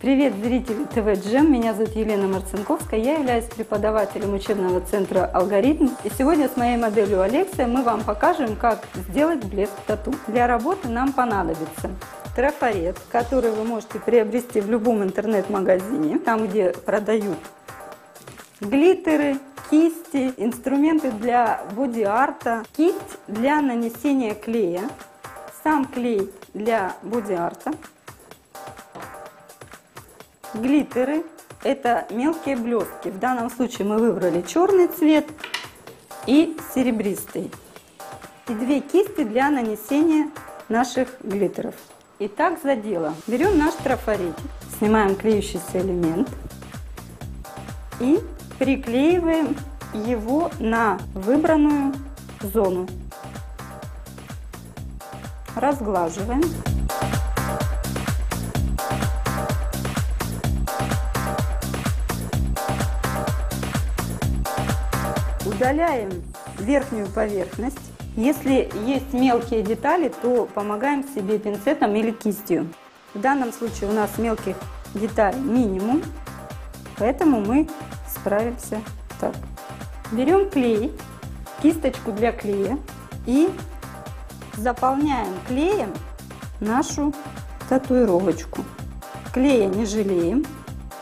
Привет, зрители ТВ Джем. Меня зовут Елена Марцинковская. Я являюсь преподавателем учебного центра «Алгоритм». И сегодня с моей моделью Алексия мы вам покажем, как сделать блеск тату. Для работы нам понадобится трафарет, который вы можете приобрести в любом интернет-магазине, там, где продают глиттеры, кисти, инструменты для боди-арта, кисть для нанесения клея, сам клей для боди-арта, Глиттеры – это мелкие блестки. В данном случае мы выбрали черный цвет и серебристый. И две кисти для нанесения наших глиттеров. Итак, за дело. Берем наш трафаретик, снимаем клеющийся элемент и приклеиваем его на выбранную зону. Разглаживаем. Удаляем верхнюю поверхность. Если есть мелкие детали, то помогаем себе пинцетом или кистью. В данном случае у нас мелких деталей минимум, поэтому мы справимся так. Берем клей, кисточку для клея и заполняем клеем нашу татуировочку. Клея не жалеем,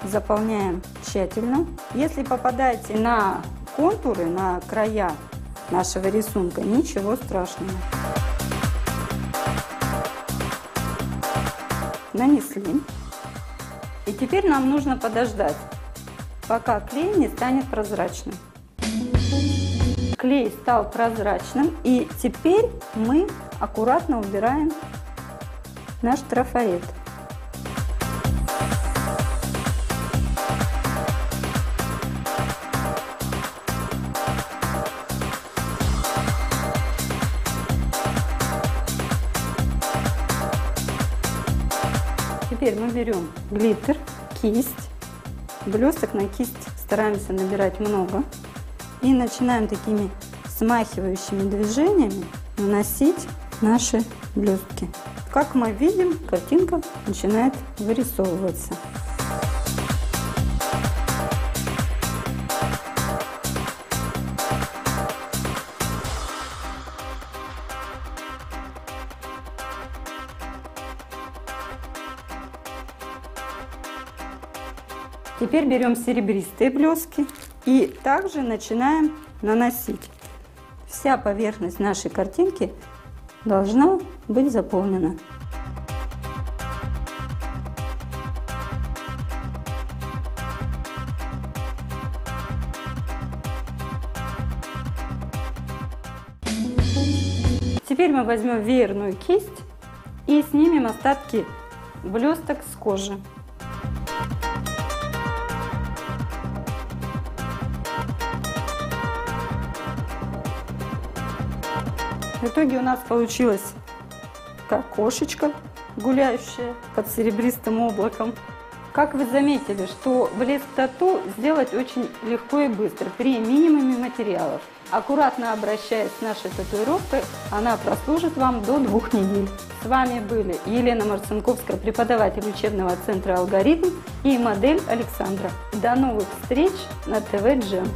заполняем тщательно. Если попадаете на контуры на края нашего рисунка, ничего страшного. Нанесли. И теперь нам нужно подождать, пока клей не станет прозрачным. Клей стал прозрачным, и теперь мы аккуратно убираем наш трафарет. Теперь мы берем глиттер, кисть. Блесток на кисть стараемся набирать много. И начинаем такими смахивающими движениями наносить наши блестки. Как мы видим, картинка начинает вырисовываться. Теперь берем серебристые блески и также начинаем наносить. Вся поверхность нашей картинки должна быть заполнена. Теперь мы возьмем веерную кисть и снимем остатки блесток с кожи. В итоге у нас получилось как кошечка, гуляющая под серебристым облаком. Как вы заметили, что блеск тату сделать очень легко и быстро при минимуме материалов. Аккуратно обращаясь с нашей татуировкой, она прослужит вам до двух недель. С вами были Елена Марцинковская, преподаватель учебного центра «Алгоритм» и модель Александра. До новых встреч на ТВ Джем.